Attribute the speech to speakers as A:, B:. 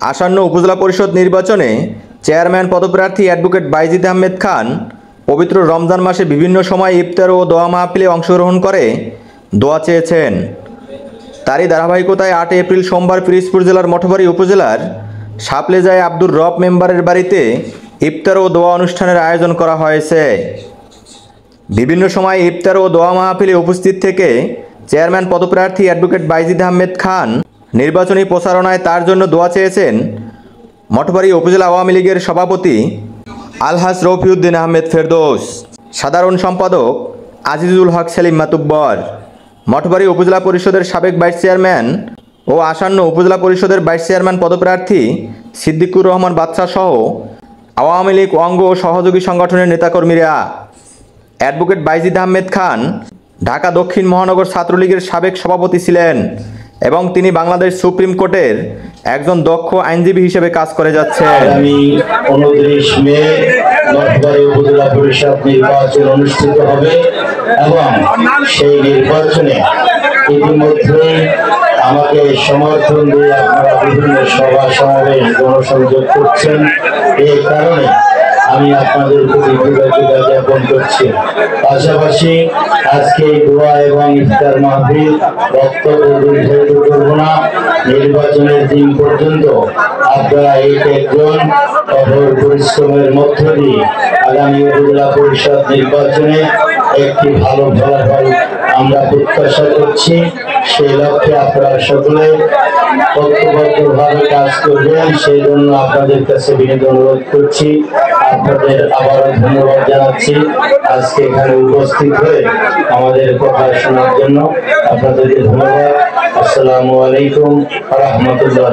A: আসন্ন উপজেলা পরিষদ নির্বাচনে চেয়ারম্যান পদপ্রার্থী অ্যাডভোকেট বাইজিদ আহমেদ খান পবিত্র রমজান মাসে বিভিন্ন সময় ইফতার ও দোয়া মাহফিলে অংশগ্রহণ করে দোয়া চেয়েছেন। তারই ধারাবাহিকতায় আট এপ্রিল সোমবার পিরিজপুর জেলার মঠবাড়ি উপজেলার সাপলেজায় আব্দুর রব মেম্বারের বাড়িতে ইফতার ও দোয়া অনুষ্ঠানের আয়োজন করা হয়েছে। বিভিন্ন সময় ইফতার ও দোয়া মাহফিলে উপস্থিত থেকে চেয়ারম্যান পদপ্রার্থী অ্যাডভোকেট বাইজিদ আহমেদ খান নির্বাচনী প্রচারণায় তার জন্য দোয়া চেয়েছেন মঠবাড়ি উপজেলা আওয়ামী লীগের সভাপতি আলহাজ রফিউদ্দিন আহমেদ ফেরদৌস, সাধারণ সম্পাদক আজিজুল হক সেলিম মাতুব্বর, মঠবাড়ি উপজেলা পরিষদের সাবেক ভাইস চেয়ারম্যান ও আসন্ন উপজেলা পরিষদের ভাইস চেয়ারম্যান পদপ্রার্থী সিদ্দিকুর রহমান বাদশাহ সহ আওয়ামী লীগ অঙ্গ ও সহযোগী সংগঠনের নেতাকর্মীরা। অ্যাডভোকেট বাইজিদ আহমেদ খান, ঢাকা দক্ষিণ মহানগর ছাত্রলীগের সাবেক সভাপতি ছিলেন। এবং তিনি বাংলাদেশ সুপ্রিম কোর্টের একজন দক্ষ আইনজীবী হিসেবে কাজ করে যাচ্ছেন।
B: আগামী উনত্রিশ মে উপজেলা পরিষদ নির্বাচন অনুষ্ঠিত হবে এবং সেই নির্বাচনে ইতিমধ্যে আমাকে সমর্থন দিয়ে আপনারা বিভিন্ন সভা সমাবেশ গণসংযোগ করছেন। এই কারণে আমি আপনাদের প্রতি কৃতজ্ঞতা জ্ঞাপন করছি। পাশাপাশি আজকে দোয়া এবং ইফতার মাহফিল বক্তব্য দীর্ঘায়িত করব না। নির্বাচনের দিন পর্যন্ত আপনারা এক একজন কঠোর পরিশ্রমের মধ্য দিয়ে আগামী উপজেলা পরিষদ নির্বাচনে একটি ভালো ফলাফল আমরা প্রত্যাশা করছি। সেই লক্ষ্যে আপনারা সকলে ঐক্যবদ্ধভাবে কাজ করবেন। সেই জন্য আপনাদের কাছে বিনীত অনুরোধ করছি। আপনাদের আবারও ধন্যবাদ জানাচ্ছি। আজকে এখানে উপস্থিত হয়ে আমাদের কথা শোনার জন্য আপনাদেরকে ধন্যবাদ। আসসালামু আলাইকুম রহমতুল্লাহ